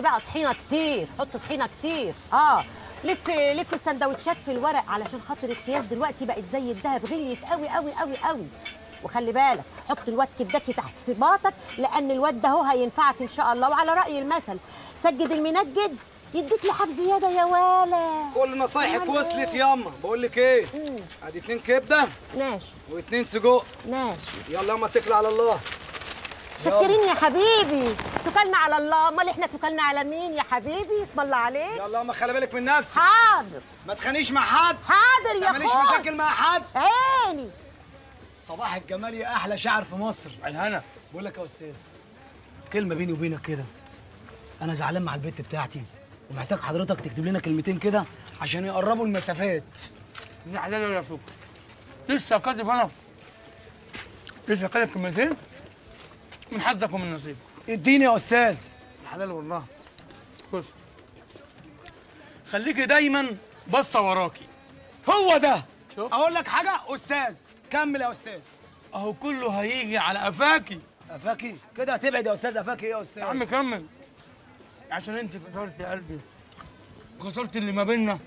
وحط بقى طحينة كتير. حط طحينة كتير. آه. لف لف السندوتشات في الورق علشان خاطر الكياس دلوقتي بقت زي الدهب غليت قوي قوي قوي قوي. وخلي بالك حط الواد كبدكي تحت باطك لأن الواد ده هو هينفعك إن شاء الله. وعلى رأي المثل سجد المنجد يديك لحاف زيادة يا ولا. كل نصايحك وصلت ياما. بقول لك إيه؟ ادي اتنين كبدة ماشي. واتنين سجق. ماشي. يلا ياما اتكل على الله. شكرين يا حبيبي. توكلنا على الله. امال إحنا توكلنا على مين يا حبيبي؟ اسم الله عليك. يلا ياما خلي بالك من نفسك حاضر. ما تخانيش مع حد. حاضر يا ماليش اخويا مشاكل مع حد. عيني. صباح الجمال يا أحلى شاعر في مصر. الهنا. بقول لك يا أستاذ كلمة بيني وبينك كده أنا زعلان مع البت بتاعتي ومحتاج حضرتك تكتب لنا كلمتين كده عشان يقربوا المسافات. ابن حلال ولا فوق. لسه كاتب أنا لسه كاتب كلمتين؟ من حظك ومن نصيبك اديني يا أستاذ. حلال والله. بص خليكي دايما باصه وراكي. هو ده. شوف. أقول لك حاجة أستاذ. كمل يا أستاذ. أهو كله هيجي على قفاكي. افاكي كده هتبعد يا أستاذ. افاكي إيه يا أستاذ؟ يا عم كمل. عشان أنت كسرت قلبي. وكسرت اللي ما بينا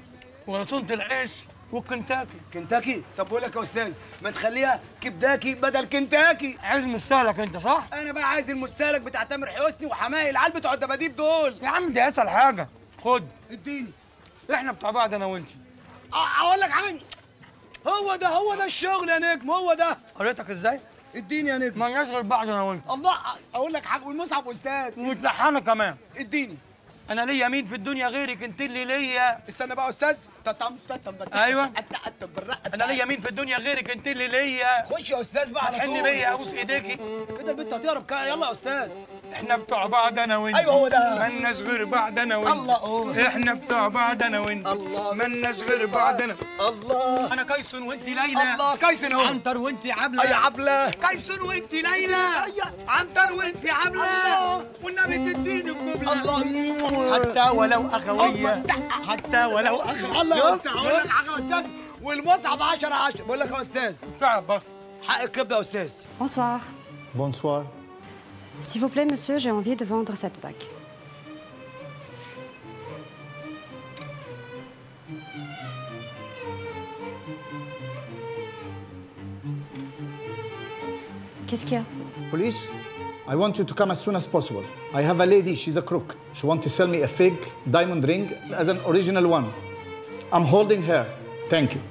ورسمت العيش. والكنتاكي كنتاكي؟ طب بقول لك يا أستاذ ما تخليها كبداكي بدل كنتاكي. عايز مستهلك أنت صح؟ أنا بقى عايز المستهلك بتاع تامر حسني وحماقي العيال بتوع الدباديب دول. يا عم دي أسهل حاجة. خد. اديني. إحنا بتاع بعض أنا وأنت. أقول لك حاجة. هو ده هو ده الشغل يا نجم هو ده. قريتك إزاي؟ اديني يا نجم. ما غير بعض أنا وأنت. الله أقول لك حاجة والمصعب أستاذ. ومتلحنة كمان. اديني. أنا ليا مين في الدنيا غيرك؟ أنت اللي ليا. استنى بقى أستاذ. تتم تتم أيوة. أتم بالرقة. أنا ليا مين في الدنيا غيرك؟ أنت اللي ليا. خش يا أستاذ بقى على طول. بيا أبوس إيديكي. كده البنت هتهرب يلا يا أستاذ. إحنا بتوع بعض أنا وأنت. أيوة هو ده. مالناش غير بعض أنا وأنت. الله. قول. إحنا بتوع بعض أنا وأنت. الله. مالناش غير بعض أنا. الله. أنا كايسون وأنت ليلى. الله. كايسن اهو عنتر وأنت عبلة. يا عبلة. كايسون وأنت ليلى. أيوة. عنتر وأنت عبلة. والنبي تديني القبلة. الله. حتى ولو اخويه الله. حتى ولو اخويه الله يا استاذ هقول لك حاجه يا استاذ والمصعب 10 10 بقول لك يا استاذ تعب بس حق الكبده يا استاذ Bonsoir. Bonsoir. S'il vous plaît, monsieur, j'ai envie de vendre cette bague. Qu'est-ce qu'il y a Police, I want you to come as soon as possible. I have a lady, she's a crook. She wants to sell me a fake diamond ring as an original one. I'm holding her. Thank you.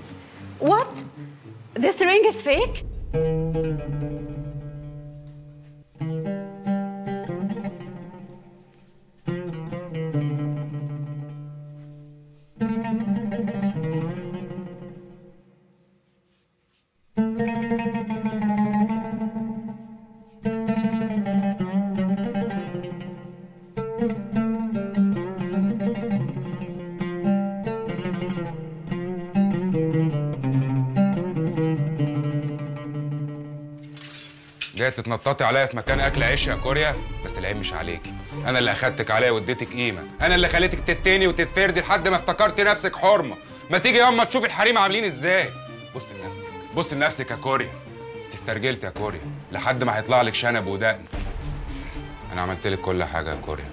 What This ring is fake جاية تتنططي عليا في مكان أكل عيش يا كوريا؟ بس العيب مش عليكي. أنا اللي أخدتك عليا واديتك قيمة. أنا اللي خليتك تتني وتتفردي لحد ما افتكرتي نفسك حرمة. ما تيجي ياما تشوفي الحريم عاملين إزاي؟ بصي لنفسك. بصي لنفسك يا كوريا. انت استرجلت يا كوريا. لحد ما هيطلع لك شنب ودقن. أنا عملت لك كل حاجة يا كوريا.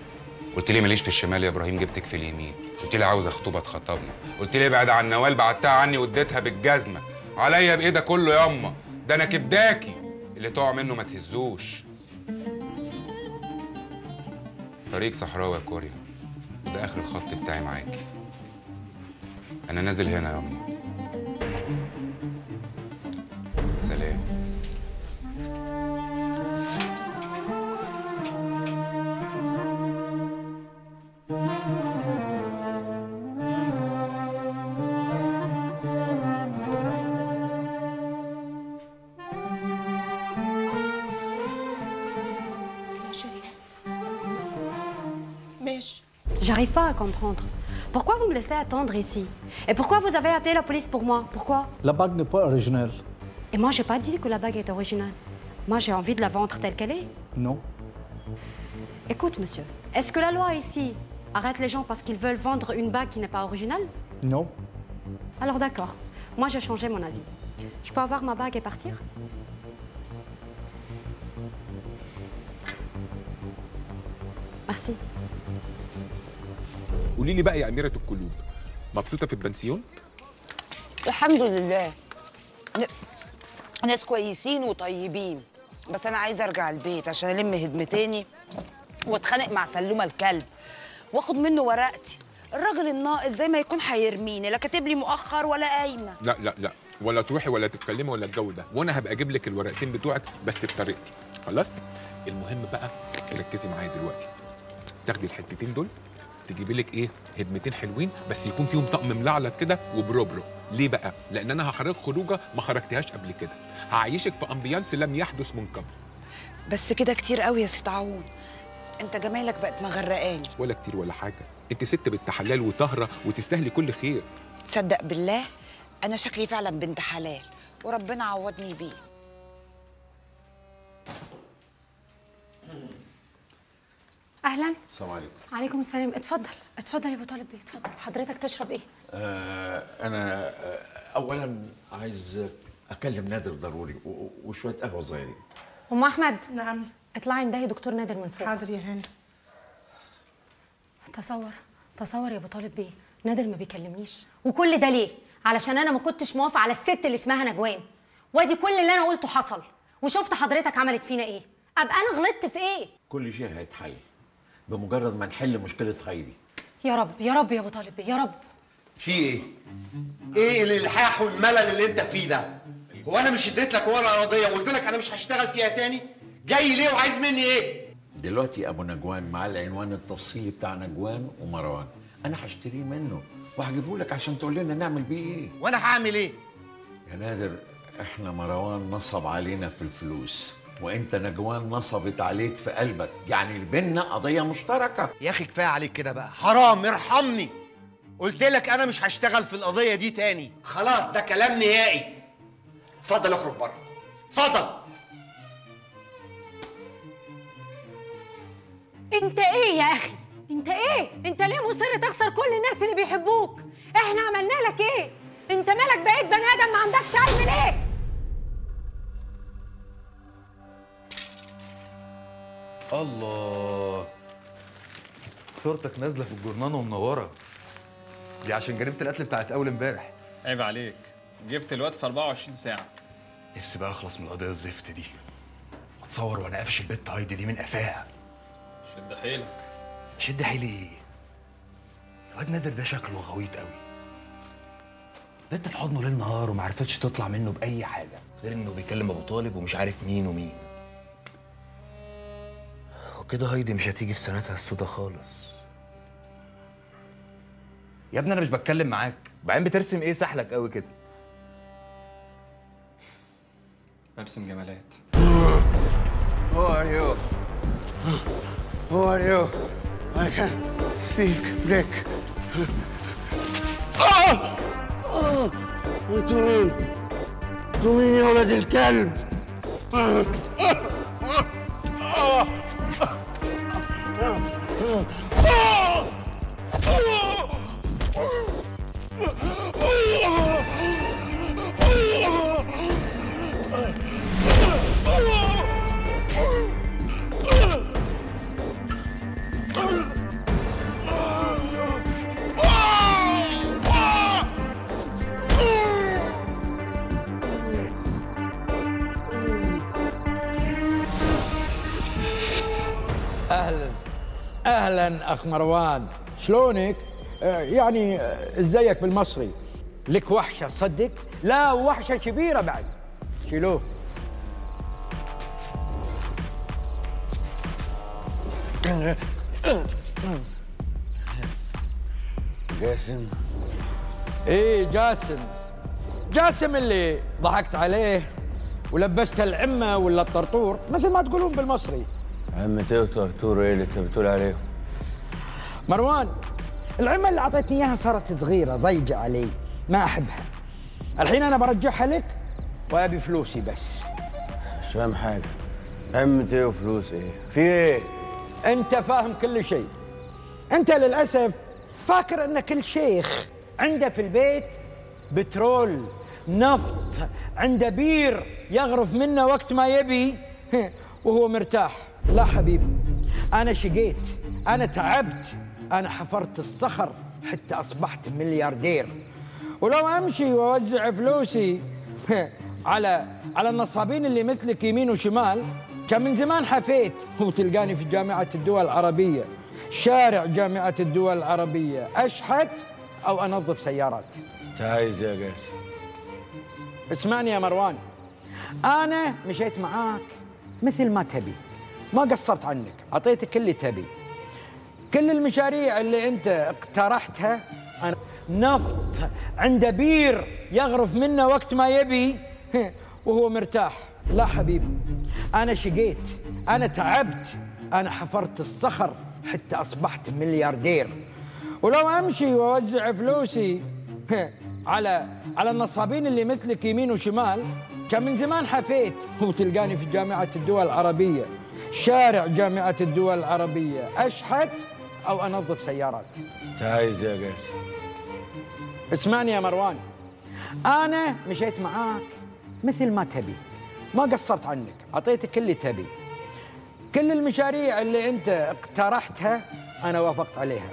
قلت لي ماليش في الشمال يا إبراهيم جبتك في اليمين. قلت لي عاوز اخطبها اتخطبنا قلت لي ابعد عن نوال بعدتها عني واديتها بالجزمة. عليا بإيه ده كله ياما؟ ده أنا كبداكي. اللي تقع منه ما تهزوش. طريق صحراوي يا كوريا وده آخر الخط بتاعي معاكي أنا نازل هنا ياما سلام. J'arrive pas à comprendre. Pourquoi vous me laissez attendre ici? Et pourquoi vous avez appelé la police pour moi? Pourquoi? La bague n'est pas originelle. Et moi, j'ai pas dit que la bague est originale. Moi, j'ai envie de la vendre telle qu'elle est. Non. Écoute, monsieur, est-ce que la loi ici arrête les gens parce qu'ils veulent vendre une bague qui n'est pas originale? Non. Alors d'accord. Moi, j'ai changé mon avis. Je peux avoir ma bague et partir? Merci. قولي لي بقى يا أميرة القلوب مبسوطة في البنسيون؟ الحمد لله. ناس كويسين وطيبين بس أنا عايزة أرجع البيت عشان ألم هدمتاني وأتخانق مع سلومة الكلب وأخد منه ورقتي. الراجل الناقص زي ما يكون هيرميني لا كاتب لي مؤخر ولا قايمة. لا لا لا ولا تروحي ولا تتكلمي ولا الجو ده وأنا هبقى أجيب لك الورقتين بتوعك بس بطريقتي. خلاص؟ المهم بقى تركزي معايا دلوقتي. تاخدي الحتتين دول تجيبي لك إيه هدمتين حلوين بس يكون فيهم طقم ملعلط كده وبروبرو ليه بقى؟ لأن أنا هخرج خروجة ما خرجتهاش قبل كده. هعيشك في ambiance لم يحدث من قبل. بس كده كتير قوي يا ست عون. أنت جمايلك بقت مغرقاني. ولا كتير ولا حاجة. أنت ست بنت حلال وطاهرة وتستاهلي كل خير. تصدق بالله؟ أنا شكلي فعلا بنت حلال وربنا عوضني بيه. أهلا. السلام عليكم. عليكم السلام. اتفضل. اتفضل يا أبو طالب. بيه اتفضل. حضرتك تشرب إيه؟ آه أنا آه اولا عايز أكلم نادر ضروري وشوية قهوة صغيرين. أم أحمد. نعم. اطلعي اندهي دكتور نادر من فوق. حاضر يا هاني تصور تصور يا أبو طالب بيه. نادر ما بيكلمنيش. وكل ده ليه؟ علشان أنا ما كنتش موافقة على الست اللي اسمها نجوان. وأدي كل اللي أنا قلته حصل. وشفت حضرتك عملت فينا إيه. أبقى أنا غلطت في إيه؟ كل شيء هيتحل. بمجرد ما نحل مشكلة هايدي يا رب يا رب يا أبو طالب يا رب في إيه؟ إيه الالحاح والملل اللي أنت فيه ده؟ هو أنا مش اديت لك ورقه قضيه وقلت لك أنا مش هشتغل فيها تاني؟ جاي ليه وعايز مني إيه؟ دلوقتي أبو نجوان مع العنوان التفصيلي بتاع نجوان ومروان أنا هشتريه منه وهجيبه لك عشان تقول لنا نعمل بيه إيه وأنا هعمل إيه؟ يا نادر إحنا مروان نصب علينا في الفلوس وانت نجوان نصبت عليك في قلبك. يعني بينا قضية مشتركة. يا أخي كفاية عليك كده بقى. حرام ارحمني. قلت لك أنا مش هشتغل في القضية دي تاني. خلاص ده كلام نهائي. اتفضل اخرج بره. اتفضل. انت إيه يا أخي؟ انت إيه؟ انت ليه مصر تخسر كل الناس اللي بيحبوك؟ إحنا عملنا لك إيه؟ انت مالك بقيت بني آدم ما عندكش علم ليه؟ الله. صورتك نازلة في الجورنان ومنورة. دي عشان جريمة القتل بتاعت أول امبارح. عيب عليك. جبت الواد في 24 ساعة. نفسي بقى أخلص من القضية الزفت دي. أتصور وأنا قافش البت هايدي دي من قفاها. شد حيلك. شد حيلي. إيه الواد نادر ده شكله غويط قوي. بنت في حضنه ليل نهار وما عرفتش تطلع منه بأي حاجة. غير إنه بيكلم أبو طالب ومش عارف مين ومين. وكده هايدي مش هتيجي في سنتها السودا خالص يا ابني أنا مش بتكلم معاك بعدين بترسم إيه سحلك قوي كده برسم جمالات Who are you? Who are you? I can speak Greek. أنتوا مين؟ أنتوا مين يا ولد الكلب؟ أخ مروان شلونك؟ آه، يعني آه، إزيك بالمصري؟ لك وحشة تصدق لا وحشة كبيرة بعد. شيلوه. جاسم. إيه جاسم. جاسم اللي ضحكت عليه ولبست العمة ولا الطرطور مثل ما تقولون بالمصري. عم تيو طرطور إيه اللي أنت بتقول عليه؟ مروان العمة اللي أعطيتني إياها صارت صغيرة ضيجة علي ما أحبها. الحين أنا برجعها لك وأبي فلوسي بس. مش فاهم حاجة عم تيو فلوس إيه؟ في إيه؟ أنت فاهم كل شيء. أنت للأسف فاكر أن كل شيخ عنده في البيت بترول نفط عنده بير يغرف منه وقت ما يبي وهو مرتاح. لا حبيبي أنا شقيت أنا تعبت. أنا حفرت الصخر حتى أصبحت ملياردير. ولو أمشي وأوزع فلوسي على على النصابين اللي مثلك يمين وشمال كان من زمان حفيت. وتلقاني في جامعة الدول العربية شارع جامعة الدول العربية. أشحت أو أنظف سيارات. انت عايز إيه يا جاسم اسمعني يا مروان. أنا مشيت معاك مثل ما تبي. ما قصرت عنك. أعطيتك اللي تبي. كل المشاريع اللي أنت اقترحتها أنا نفط عنده بير يغرف منه وقت ما يبي وهو مرتاح. لا حبيبي أنا شقيت أنا تعبت أنا حفرت الصخر حتى أصبحت ملياردير. ولو أمشي وأوزع فلوسي على على النصابين اللي مثلك يمين وشمال كان من زمان حفيت. وتلقاني في جامعة الدول العربية شارع جامعة الدول العربية. أشحت أو أنظف سيارات. إيه يا جاسم اسمعني يا مروان. أنا مشيت معاك مثل ما تبي. ما قصرت عنك. أعطيتك اللي تبي. كل المشاريع اللي أنت اقترحتها أنا وافقت عليها.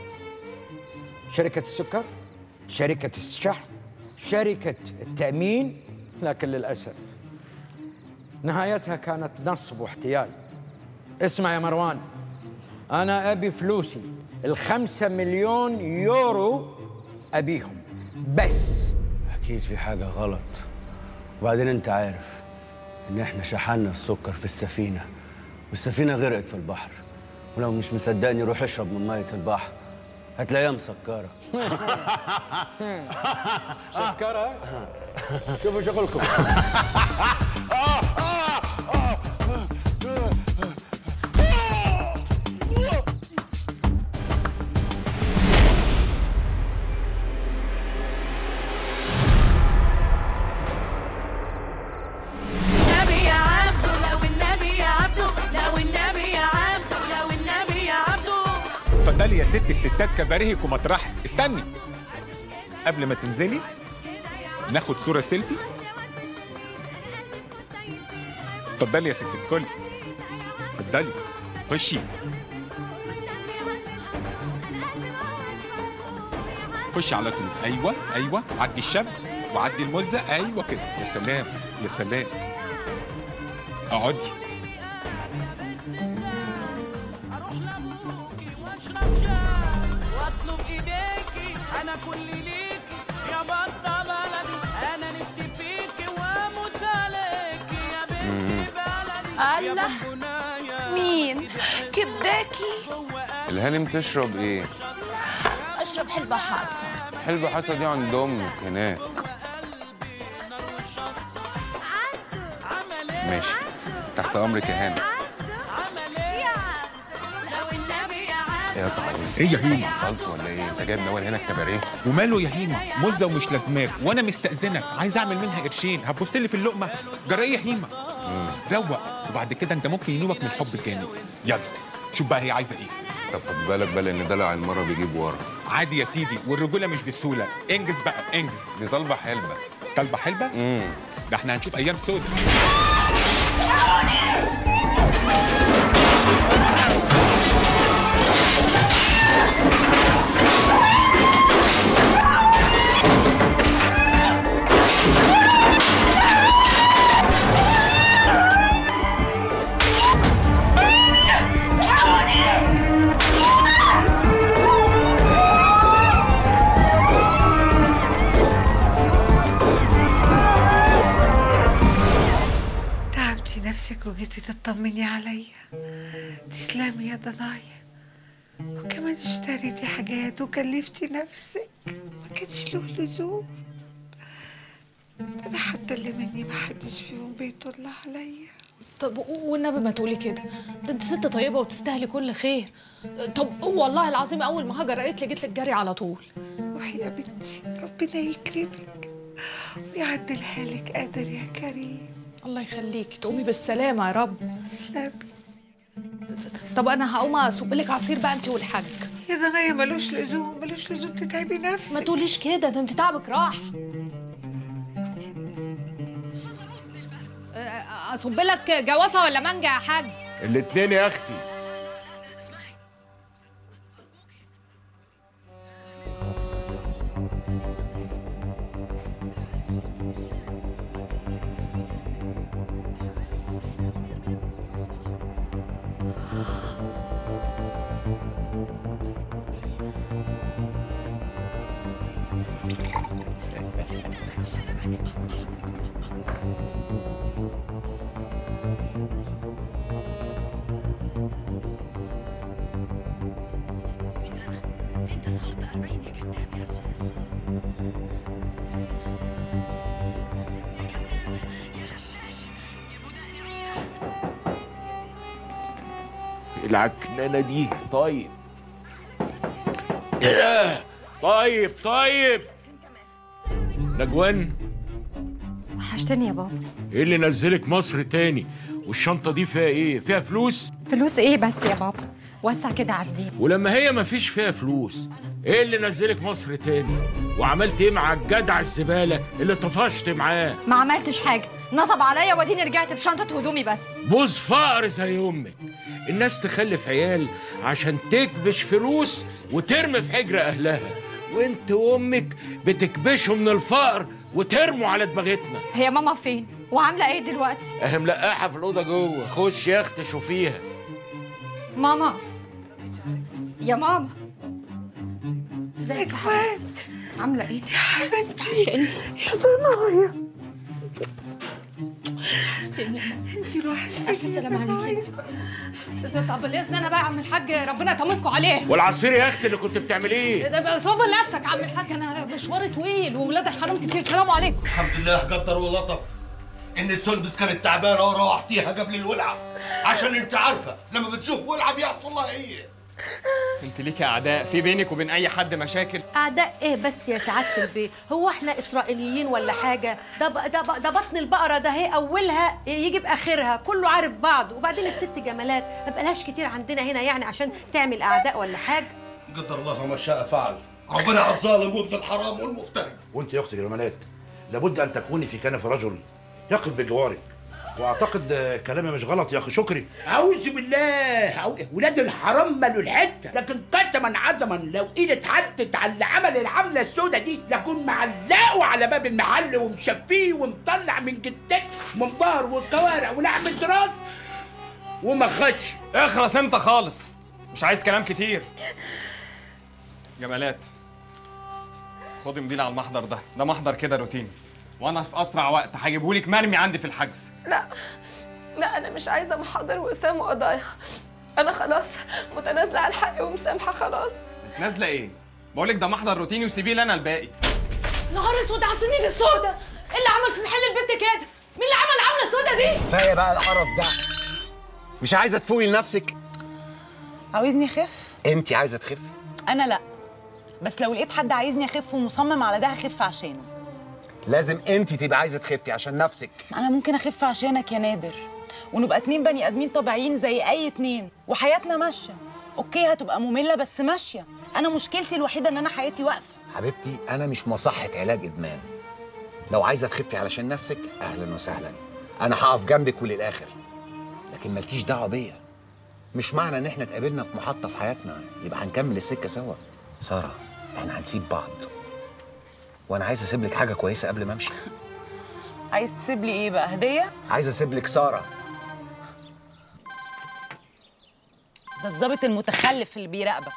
شركة السكر شركة الشحن شركة التأمين لكن للأسف نهايتها كانت نصب واحتيال. اسمع يا مروان. أنا أبي فلوسي. الخمسة مليون يورو أبيهم. بس. أكيد في حاجة غلط. وبعدين أنت عارف إن إحنا شحنا السكر في السفينة والسفينة غرقت في البحر. ولو مش مصدقني روح اشرب من مية البحر. هتلاقيها مسكرة. سكرة؟ شوفوا شغلكم. كباريهك ومطرحك استني. قبل ما تنزلي ناخد صورة سيلفي. اتفضلي يا ست الكل. اتفضلي. خشي. خشي على طول. أيوه أيوه. عدي الشاب وعدي المزه أيوه كده. يا سلام يا سلام. اقعدي. كبداكي الهانم تشرب إيه؟ أشرب حلبة حاسة حلبة حسن دي عند أمك هناك. ماشي. تحت أمرك يا هانم. يا إيه طعيم. إيه يا هيما؟ وصلت ولا إيه؟ أنت جايب نوال هنا الكباريه؟ وماله يا هيما؟ مزة ومش لازماك. وأنا مستأذنك. عايز أعمل منها قرشين. هتبص لي في اللقمة. جرى يا هيما. روق. وبعد كده أنت ممكن ينوبك من الحب الجامد يلا. شوف بقى هي عايزة إيه. طب خد بالك بقى ان دلع المره بيجيب ورا. عادي يا سيدي والرجولة مش بالسهوله إنجز بقى إنجز. دي طالبة حلبة. طالبة حلبة؟ امم ده إحنا هنشوف أيام سودة. وجيتي تطمني عليا. تسلمي يا ضنايا. وكمان اشتريتي حاجات وكلفتي نفسك. ما كانش له لزوم. ده أنا حتى اللي مني ما حدش فيهم بيطل عليا. طب والنبي ما تقولي كده. ده انت ست طيبة وتستاهلي كل خير. طب والله العظيم أول ما هاجر قالت لي جيت لك جري على طول. روحي يا بنتي ربنا يكرمك ويعدلها لك قادر يا كريم. الله يخليكي تقومي بالسلامة يا رب طب أنا هقوم اصب لك عصير بقى انت والحاج يا ضنايا ملوش لزوم ملوش لزوم تتعبي نفسك ما تقوليش كده ده انت تعبك راح أه، اصب لك جوافة ولا مانجا يا حاج الاتنين يا أختي العكنانه دي طيب. طيب طيب. نجوان. وحشتني يا بابا. إيه اللي نزلك مصر تاني؟ والشنطة دي فيها إيه؟ فيها فلوس؟ فلوس إيه بس يا بابا؟ وسع كده عدينا ولما هي مفيش فيها فلوس إيه اللي نزلك مصر تاني؟ وعملت إيه مع الجدع الزبالة اللي طفشت معاه؟ ما عملتش حاجة. نصب عليا واديني رجعت بشنطة هدومي بس. بوز فقر زي أمك. الناس تخلف عيال عشان تكبش فلوس وترمي في حجر أهلها. وانت وأمك بتكبشوا من الفقر وترموا على دماغتنا. هي ماما فين؟ وعاملة إيه دلوقتي؟ اهي ملقاحه في الأوضة جوه. خش يا أختي شوفيها. ماما. يا ماما. ازيك يا حبيبتي؟ عاملة إيه؟ يا حبيبتي. يا ضنايا وحشتيني. انت وحشتيني. ألف سلامة عليكي. طب بالاذن أنا بقى يا عم الحاج ربنا يطمنكم عليه والعصير يا أختي اللي كنت بتعمليه ده بقى؟ صوب نفسك يا عم الحاج أنا مشواري طويل وولاد الحرام كتير. سلام عليكم. الحمد لله قدر ولطف. إن السندس كانت تعبانة وروحتيها قبل الولعة. عشان أنت عارفة لما بتشوف ولعة بيحصل لها إيه؟ أنت ليكي أعداء في بينك وبين أي حد مشاكل؟ أعداء إيه بس يا سعادة البيه هو إحنا إسرائيليين ولا حاجة؟ ده ب... ده, ب... ده بطن البقرة ده هي أولها يجي باخرها كله عارف بعض وبعدين الست جمالات ما بقالهاش كتير عندنا هنا يعني عشان تعمل أعداء ولا حاجة. قدر الله ما شاء فعل. ربنا على الظالم وابن الحرام والمفتري. وأنت يا أختي جمالات لابد أن تكوني في كنف رجل يقف بجوارك وأعتقد كلامي مش غلط يا أخي. شكري. أعوذ بالله. أعوذ- ولاد الحرام مالوا الحتة. لكن قسما عظما لو إيدي اتحطت على اللي عمل العملة السوداء دي لكون معلقه على باب المحل ومشفيه ومطلع من جدتك منبار والكوارع ولحم الراس وما اخرس انت خالص. مش عايز كلام كتير. جمالات خدي مدير على المحضر ده. ده محضر كده روتيني. وأنا في اسرع وقت هجيبهولك مرمي عندي في الحجز. لا لا أنا مش عايزة محاضر واسام وقضايا. أنا خلاص متنازلة عن حقي ومسامحة خلاص. نازله إيه؟ بقولك ده محضر روتيني وسيبيه لي أنا الباقي. نهار أسود على السنين السوداء! إيه اللي عمل في محل البنت كده؟ مين اللي عمل العمله السوداء دي؟ كفاية بقى القرف ده. مش عايزة تفوقي لنفسك؟ عاوزني أخف؟ انت عايزة تخفي؟ أنا لا. بس لو لقيت حد عايزني أخف ومصمم على ده هخف عشانه. لازم انت تبقى عايزة تخفي عشان نفسك. أنا ممكن أخف عشانك يا نادر. ونبقى اتنين بني آدمين طبيعيين زي أي اتنين وحياتنا ماشية. أوكي هتبقى مملة بس ماشية. أنا مشكلتي الوحيدة إن أنا حياتي واقفة. حبيبتي أنا مش مصحة علاج إدمان. لو عايزة تخفي علشان نفسك أهلا وسهلا. أنا هقف جنبك وللآخر. لكن مالكيش دعوة بيا. مش معنى إن إحنا اتقابلنا في محطة في حياتنا. يبقى هنكمل السكة سوا. سارة إحنا هنسيب بعض. وأنا عايز أسيب لك حاجة كويسة قبل ما أمشي. عايز تسيب لي إيه بقى هدية؟ عايز أسيب لك سارة. ده الظابط المتخلف اللي بيراقبك.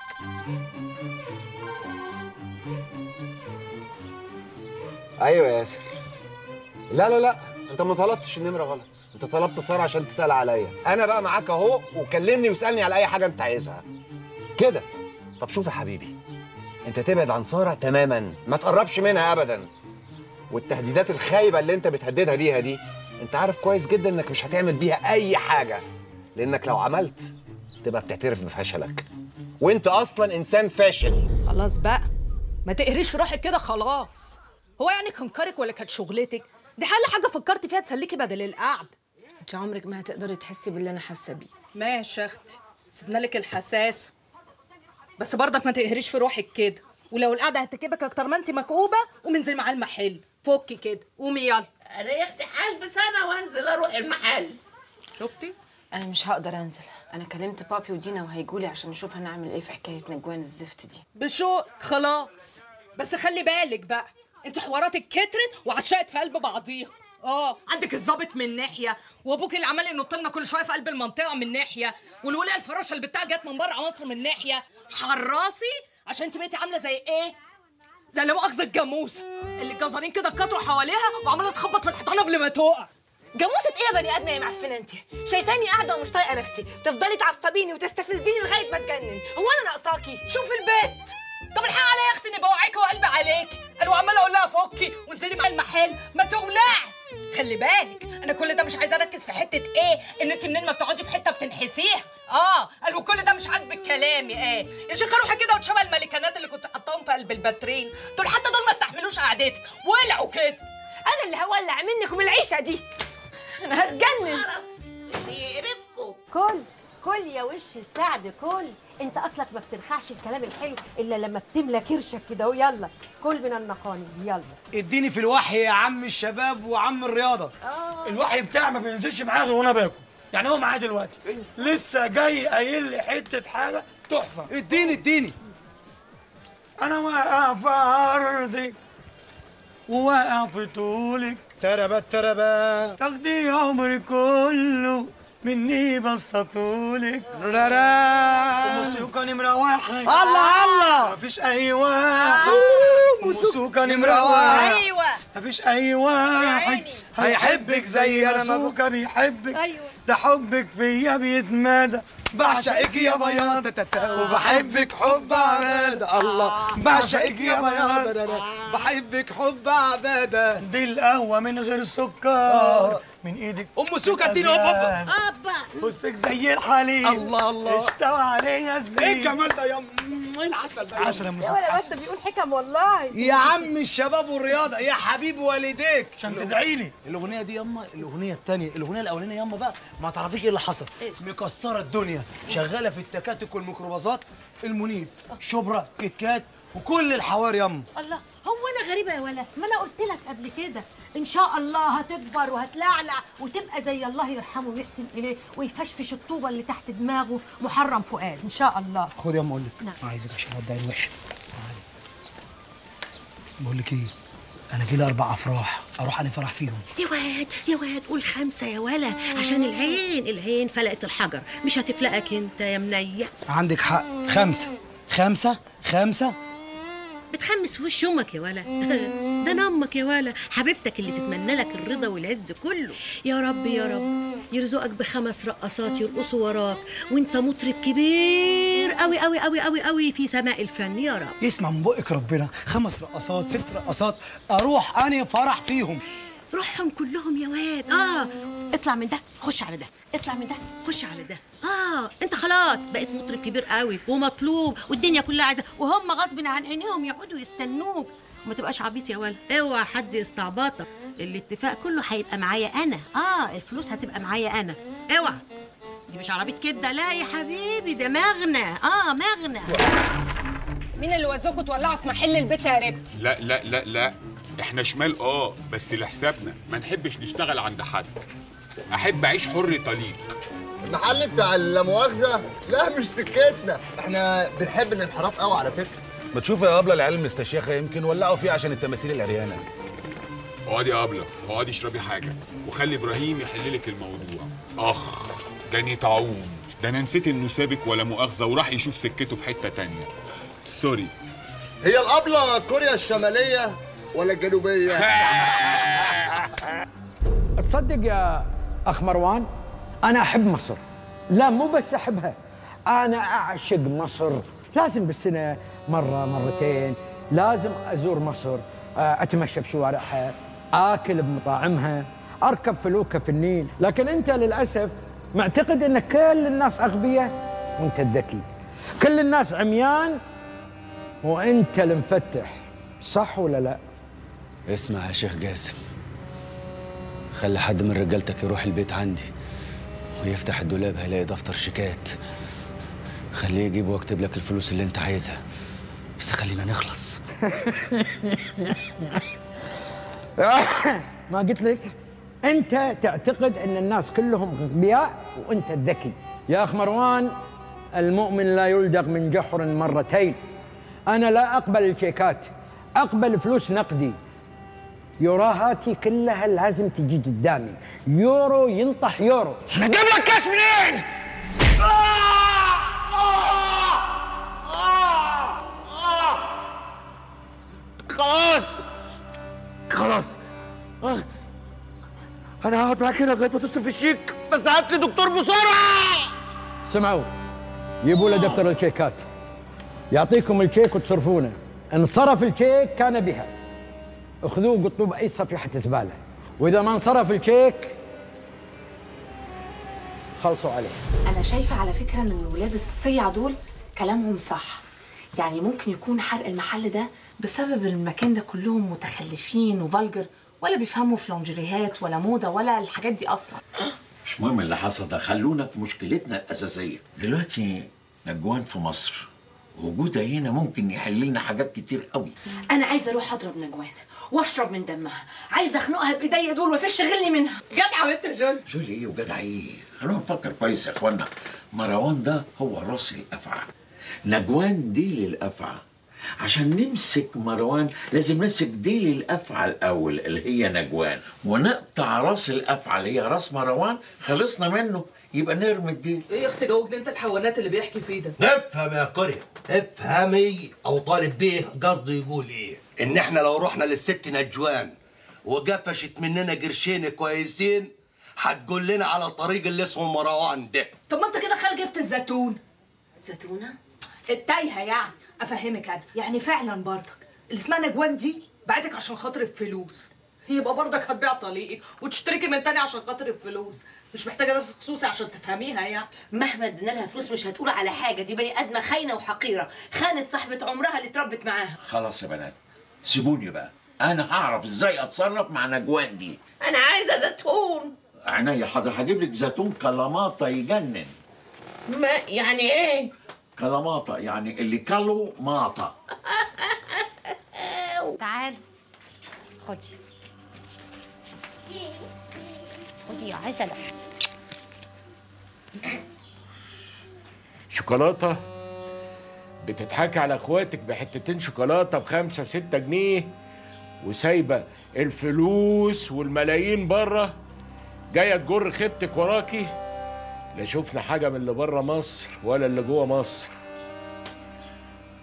أيوه يا ياسر. لا لا لا أنت ما طلبتش النمرة غلط. أنت طلبت سارة عشان تسأل عليا. أنا بقى معاك أهو وكلمني واسألني على أي حاجة أنت عايزها. كده. طب شوف يا حبيبي. انت تبعد عن سارة تماما. ما تقربش منها ابدا. والتهديدات الخايبة اللي انت بتهددها بيها دي انت عارف كويس جدا انك مش هتعمل بيها أي حاجة. لأنك لو عملت تبقى بتعترف بفشلك. وانت أصلا إنسان فاشل. خلاص بقى. ما تقهريش في روحك كده خلاص. هو يعني كان كارك ولا كانت شغلتك؟ دي حل حاجة فكرتي فيها تسليكي بدل القعد. انت عمرك ما هتقدري تحسي باللي أنا حاسة بيه. ماشي يا أختي. سيبنا لك الحساسه بس برضك ما تقهريش في روحك كده. ولو القعدة هتكبك أكتر ما انت مكئوبة قومي انزلي معاه المحل. فكي كده. قومي يلا. ريحتي هلبس أنا وانزل أروح المحل. شفتي؟ أنا مش هقدر أنزل. أنا كلمت بابي ودينا وهيجولي عشان نشوف هنعمل إيه في حكاية نجوان الزفت دي. بشوق. خلاص. بس خلي بالك بقى. أنت حواراتك كترت وعشقت في قلب بعضيها. آه. عندك الظابط من ناحية وأبوك اللي عمال ينط لنا كل شوية في قلب المنطقة من ناحية والوليه الفراشة اللي بتاع جت من بره مصر من ناحية. حراسي عشان انت بقيتي عاملة زي إيه؟ زي لا مؤاخذة الجاموسه اللي الجزرين كده اتكتروا حواليها وعمالة تخبط في الحيطان قبل ما تقع. جاموسة إيه يا بني ادمه يا معفنة انت؟ شايفاني قاعدة ومش طايقة نفسي. تفضلي تعصبيني وتستفزيني لغاية ما اتجنن. هو أنا ناقصاكي؟ شوفي البيت. طب الحق عليا يا أختي إني بوعيكي وقلبي عليكي أنا وعماله أقول لها فكي وانزلي مع المحل. ما تولعي خلي بالك أنا كل ده مش عايزة أركز في حتة إيه؟ إن انت منين ما بتقعدي في حتة بتنحسيها. آه قال وكل ده مش عاجبك كلامي. إيه؟ يا شيخه روحي كده وتشبه الملكانات اللي كنت حطاهم في قلب الباترين. دول حتى دول ما استحملوش قعدتك ولعوا كده. أنا اللي هولع منكم العيشه دي. أنا هتجنن يقرفكم كل كل يا وش السعد كل. انت اصلك ما بتنخعش الكلام الحلو الا لما بتملى كرشك كده. ويلا كل من النقاني. يلا. اديني في الوحي يا عم الشباب وعم الرياضة. الوحي بتاعي ما بينزلش معايا غير وأنا باكل. يعني هو معايا دلوقتي. لسه جاي قايل لي حتة حاجة تحفة. اديني اديني. أنا واقع في ارضك وواقع في طولك تربت تربت. تاخدي عمري كله. مني بسطولك. موسيقى نمرة واحد. الله الله. مفيش أي واحد. موسيقى نمرة واحد. أيوه. مفيش أي واحد. هيحبك زي أنا موسيقى بيحبك. أيوة. ده حبك فيا بيتمادى. بعشقك يا بياض. وبحبك حب عبادة الله. بعشقك يا بياض. بحبك حب عبادة دي القهوة من غير سكر. من إيدك أم سوكا اديني هوب هوب بصك زي الحليب. الله الله. اشتوى عليه يا زميلي إيه الجمال ده يا إيه العسل ده؟ عسل يا سوكا ولا بس بيقول حكم والله. يا عم الشباب والرياضة يا حبيب والديك. عشان تدعي لي الأغنية دي ياما الأغنية الثانية الأغنية الأولانية ياما بقى ما تعرفيش إيه اللي حصل. مكسرة الدنيا شغالة في التكاتك والميكروباصات المنيب شبرا كيت كات وكل الحوار ياما الله هو أنا غريبة يا ولا ما أنا قلت لك قبل كده. إن شاء الله هتكبر وهتلعلع وتبقى زي الله يرحمه ويحسن إليه ويفشفش الطوبة اللي تحت دماغه محرم فؤاد إن شاء الله. خد يا أم أقول لك. نعم. عايزك عشان ابدا الوحشه بقول لك إيه؟ أنا جيلي أربع أفراح أروح أنا فرح فيهم. يا واد يا واد قول خمسة يا ولا عشان العين العين فلقت الحجر. مش هتفلقك أنت يا منيع. عندك حق. خمسة. خمسة خمسة. بتخمس في وش أمك يا ولا. ده أنا أمك يا ولا. حبيبتك اللي تتمنى لك الرضا والعز كله. يا رب يا رب. يرزقك بخمس رقصات يرقصوا وراك. وأنت مطرب كبير قوي قوي قوي قوي قوي في سماء الفن. يا رب. يسمع من بقك ربنا. خمس رقصات ست رقصات. أروح أنا فرح فيهم. روحهم كلهم يا واد. آه. اطلع من ده خش على ده. اطلع من ده خش على ده. آه انت خلاص. بقيت مطرب كبير قوي ومطلوب والدنيا كلها عايزة. وهم غصب عن عينيهم يقعدوا يستنوك. وما تبقاش عبيط يا ولا اوعى حد يستعبطك. الاتفاق كله هيبقى معايا أنا. آه الفلوس هتبقى معايا أنا. اوعى. دي مش عربية كبدة. لا يا حبيبي ده مغنى. آه مغنى. مين اللي وزوكوا تولعوا في محل البيت يا ربتي لا لا لا لا. إحنا شمال آه بس لحسابنا ما نحبش نشتغل عند حد. أحب أعيش حر طليق. المحل بتاع اللامؤاخذة لا مش سكتنا. إحنا بنحب الانحراف قوي على فكرة. ما تشوف يا أبلة العيال المستشيخه يمكن ولعوا فيه عشان التماثيل العريانة. اقعدي يا أبلة اقعدي اشربي حاجة وخلي إبراهيم يحل لك الموضوع. أخ جاني طاعون. ده أنا نسيت إنه سابك ولا مؤاخذة وراح يشوف سكته في حتة تانية. سوري هي الأبلة كوريا الشمالية؟ ولا الجنوبية؟ تصدق يا أخ مروان أنا أحب مصر. لا مو بس أحبها أنا أعشق مصر. لازم بالسنة مرة مرتين لازم أزور مصر آه، أتمشى بشوارعها آكل بمطاعمها أركب فلوكة في النيل. لكن أنت للأسف معتقد أن كل الناس أغبياء؟ وأنت الذكي. كل الناس عميان؟ وأنت المفتح صح ولا لا؟ اسمع يا شيخ جاسم خلي حد من رجالتك يروح البيت عندي ويفتح الدولاب هيلاقي دفتر شيكات. خليه يجيب واكتب لك الفلوس اللي انت عايزها. بس خلينا نخلص. ما قلت لك؟ انت تعتقد ان الناس كلهم اغبياء وانت الذكي. يا أخ مروان المؤمن لا يلدغ من جحر مرتين. أنا لا أقبل الشيكات أقبل فلوس نقدي. يوراهاتي كلها لازم تجي قدامي. يورو ينطح يورو. أجيب لك كاس منين؟ خلاص. خلاص. أنا هقعد معاك هنا لغاية ما تصرف الشيك. بس هات لي دكتور بسرعة سمعوا. جيبوا له دفتر الشيكات. يعطيكم الشيك وتصرفونه. ان صرف الشيك كان بها. اخذوه قطوه بأي صفيحه زبالة. وإذا ما انصرف الشيك خلصوا عليه. أنا شايفة على فكرة إن الولاد الصيع دول كلامهم صح. يعني ممكن يكون حرق المحل ده بسبب المكان ده كلهم متخلفين وفالجر ولا بيفهموا في لونجريهات ولا موضة ولا الحاجات دي أصلا. مش مهم اللي حصل ده خلونا في مشكلتنا الأساسية. دلوقتي نجوان في مصر وجودها هنا ممكن يحل لنا حاجات كتير قوي. أنا عايزة أروح أضرب نجوان. واشرب من دمها. عايزه اخنقها بايديا دول وافش غلي منها. جدعه انت جول جولي إيه وجدع إيه؟ خلونا نفكر كويس يا اخوانا. مروان ده هو راس الافعى نجوان ديل الافعى عشان نمسك مروان لازم نمسك ديل الافعى الأول اللي هي نجوان. ونقطع راس الافعى اللي هي راس مروان خلصنا منه. يبقى نرمي الديل إيه يا أختي جاوبني انت الحيوانات اللي بيحكي فيه ده. افهم يا قرية افهمي. أو طالب بيه قصده يقول إيه؟ إن إحنا لو رحنا للست نجوان وقفشت مننا قرشين كويسين هتقول لنا على طريق اللي اسمه مروان ده. طب ما أنت كده خال جبت الزيتون. زيتونه التايهة يعني. أفهمك أنا. يعني فعلا برضك. اللي اسمها نجوان دي بعتك عشان خاطر الفلوس. يبقى برضك هتبيع طليقك وتشتركي من تاني عشان خاطر الفلوس. مش محتاجة درس خصوصي عشان تفهميها يعني. مهما ادينا لها فلوس مش هتقول على حاجة. دي بني آدمة خاينة وحقيرة. خانت صاحبة عمرها اللي اتربت معاها. خلاص يا بنات. سيبوني بقى. أنا هعرف إزاي أتصرف مع نجوان دي. أنا عايزة زيتون. عينيا حاضر هجيب لك زيتون كلاماطة يجنن. ما يعني إيه؟ كلاماطة يعني اللي كله ماطة. تعالوا خدي. خدي يا عجلة شوكولاتة. بتضحكي على اخواتك بحتتين شوكولاتة بخمسة ستة جنيه وسايبة الفلوس والملايين بره جاية تجر خيبتك وراكي. لا شفنا حاجة من اللي بره مصر ولا اللي جوه مصر.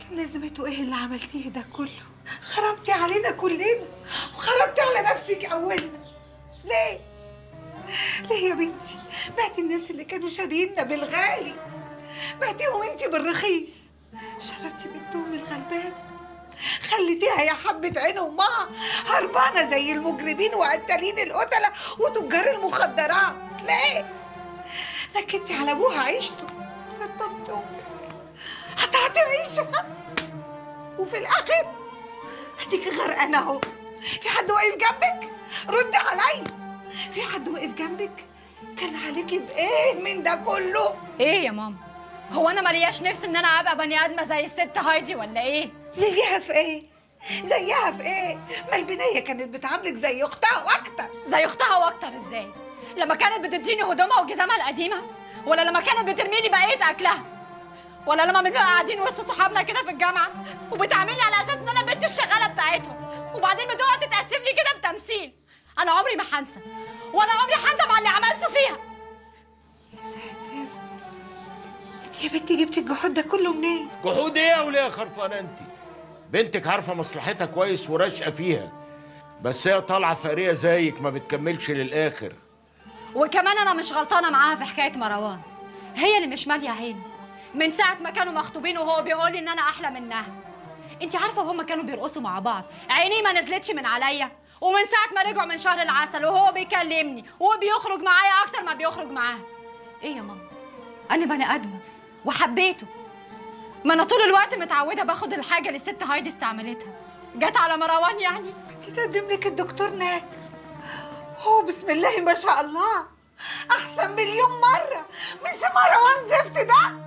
كان لازمته إيه اللي عملتيه ده كله؟ خربتي علينا كلنا وخربتي على نفسك اولنا ليه؟ ليه يا بنتي؟ بعتي الناس اللي كانوا شارينا بالغالي. بعتيهم انت بالرخيص. شردتي بنتهم الغلبانه خليتيها يا حبة عين أمها. هربانة زي المجرمين وقتالين القتلة وتجار المخدرات. ليه؟ نكدتي على أبوها عيشته. قطمت أمك. قطعتي عيشها وفي الآخر هديك غرقانة أهو. في حد واقف جنبك؟ ردي عليا في حد واقف جنبك؟ كان عليكي بإيه من ده كله؟ إيه يا ماما؟ هو أنا ملياش نفس إن أنا أبقى بني آدمة زي الست هايدي ولا إيه؟ زيها في إيه؟ زيها في إيه؟ ما البنية كانت بتعاملك زي أختها وأكتر. زي أختها وأكتر إزاي؟ لما كانت بتديني هدومها وجزامها القديمة ولا لما كانت بترمي لي بقية أكلها ولا لما بنبقى قاعدين وسط صحابنا كده في الجامعة وبتعاملني على أساس إن أنا بنت الشغالة بتاعتهم وبعدين بتقعد تتاسف لي كده بتمثيل. أنا عمري ما هنسى ولا عمري هندم على اللي عملته فيها. يا ساتر. يا بنتي جبتي الجحود ده كله منين؟ جحود إيه يا ولية يا خرفانة انت بنتك عارفة مصلحتها كويس وراشقة فيها بس هي طالعة فقرية زيك ما بتكملش للآخر. وكمان أنا مش غلطانة معاها في حكاية مروان. هي اللي مش مالية عيني. من ساعة ما كانوا مخطوبين وهو بيقول لي إن أنا أحلى منها. انت عارفة وهما كانوا بيرقصوا مع بعض. عيني ما نزلتش من عليا. ومن ساعة ما رجعوا من شهر العسل وهو بيكلمني وبيخرج معايا أكتر ما بيخرج معاها. إيه يا ماما؟ أنا بني آدمة. وحبيته. ما أنا طول الوقت متعودة باخد الحاجة اللي الست هايدي استعملتها. جت على مروان يعني. انت تقدم لك الدكتور ناك. هو بسم الله ما شاء الله. أحسن مليون مرة. من مروان زفت ده.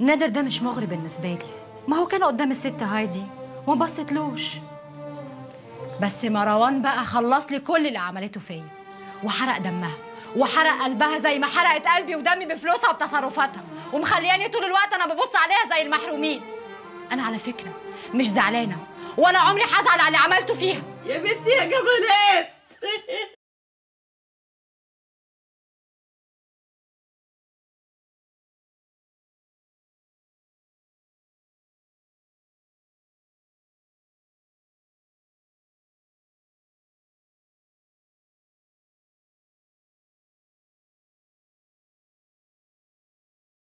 نادر ده مش مغري بالنسبة لي. ما هو كان قدام الست هايدي. وما بصيتلوش. بس مروان بقى خلص لي كل اللي عملته فيا. وحرق دمها. وحرق قلبها زي ما حرقت قلبي ودمي بفلوسها وبتصرفاتها. ومخلياني طول الوقت أنا ببص عليها زي المحرومين. أنا على فكرة مش زعلانة ولا عمري هزعل على اللي عملته فيها. يا بنتي يا جمالات.